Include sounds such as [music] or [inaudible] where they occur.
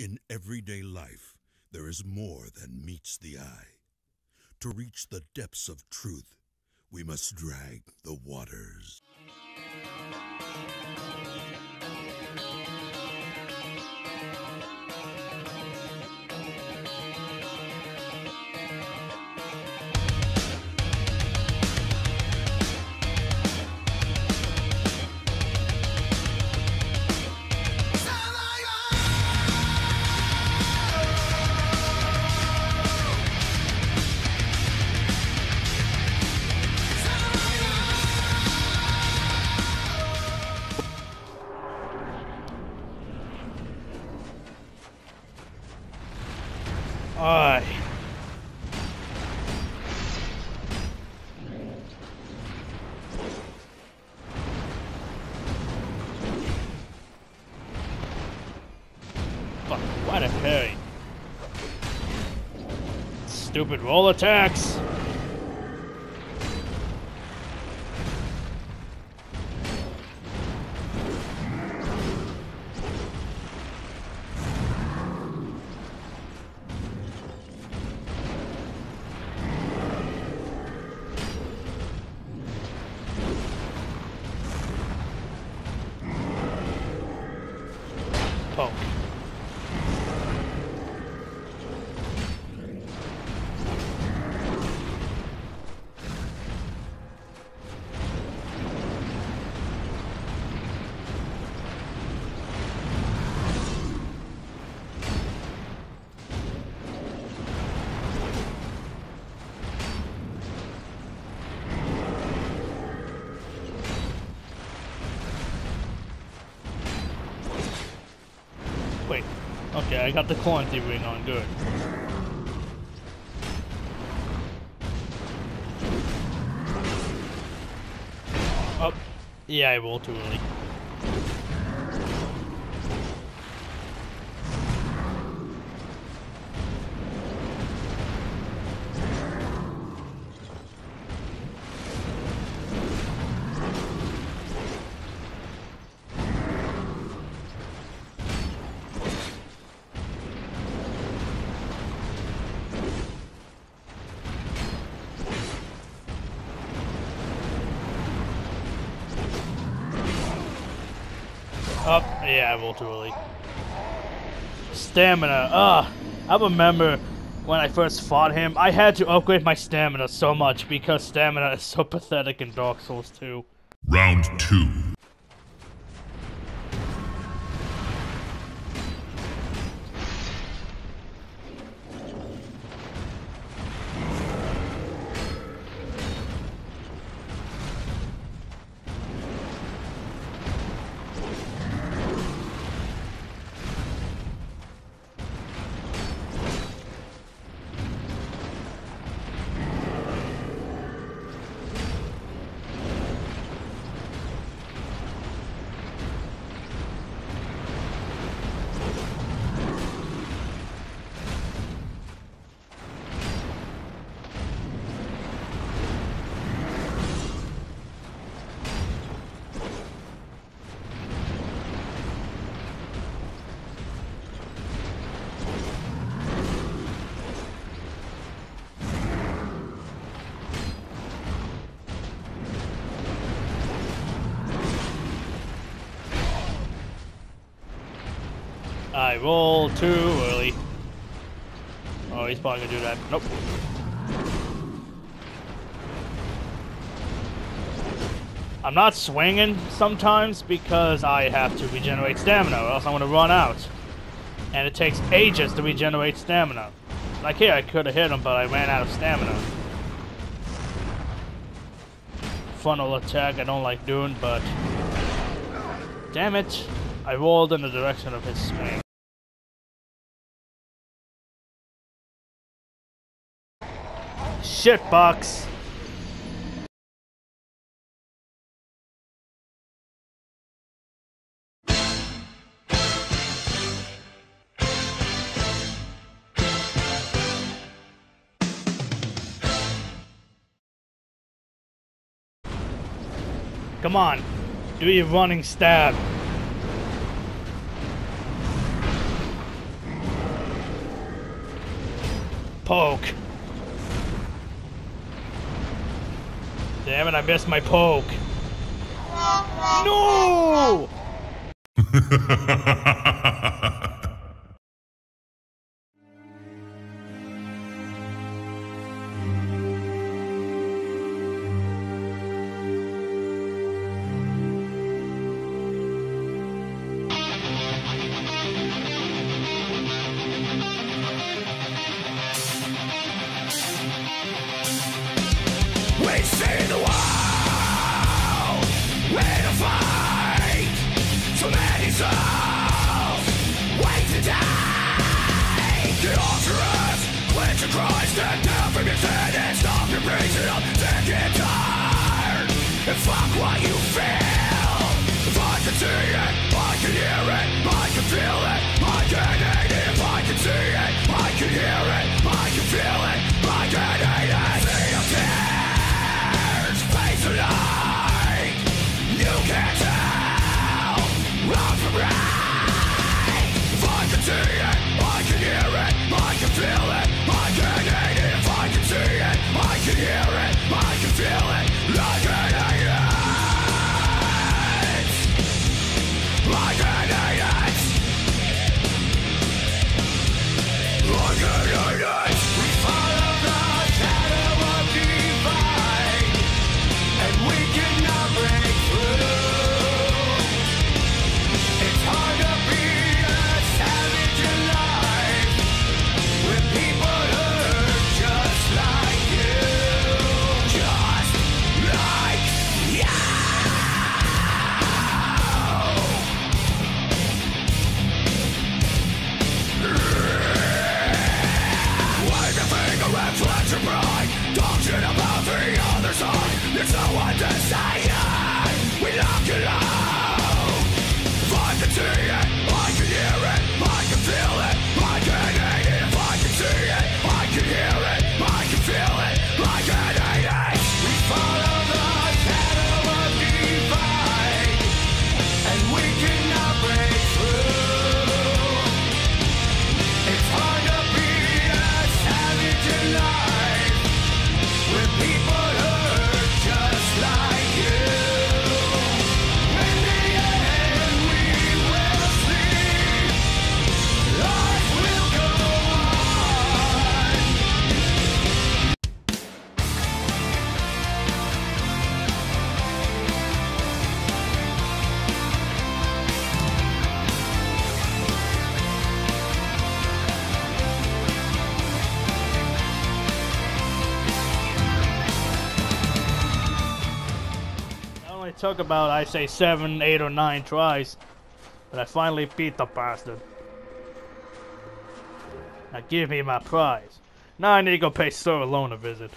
In everyday life, there is more than meets the eye. To reach the depths of truth, we must drag the waters. Aye. Fuck, what a hurry. Stupid roll attacks. Okay, I got the Chloranthy ring on. Good. Oh. Yeah, I rolled too early. Up. yeah, I. Stamina. Ah, I remember when I first fought him, I had to upgrade my stamina so much because stamina is so [laughs] pathetic in Dark Souls 2. Round two. I rolled too early. Oh, he's probably gonna do that. Nope. I'm not swinging sometimes because I have to regenerate stamina or else I'm gonna run out. And it takes ages to regenerate stamina. Like here, I could have hit him, but I ran out of stamina. Funnel attack I don't like doing, but... Damn it! I rolled in the direction of his swing. Shitbox. Come on, do your running stab. Poke. Damn it, I missed my poke. No! [laughs] [laughs] Get off your ass, plant your Christ and down from your sin and stop your praise took about, I say, seven, eight, or nine tries. But I finally beat the bastard. Now give me my prize. Now I need to go pay Sir Alonne a visit.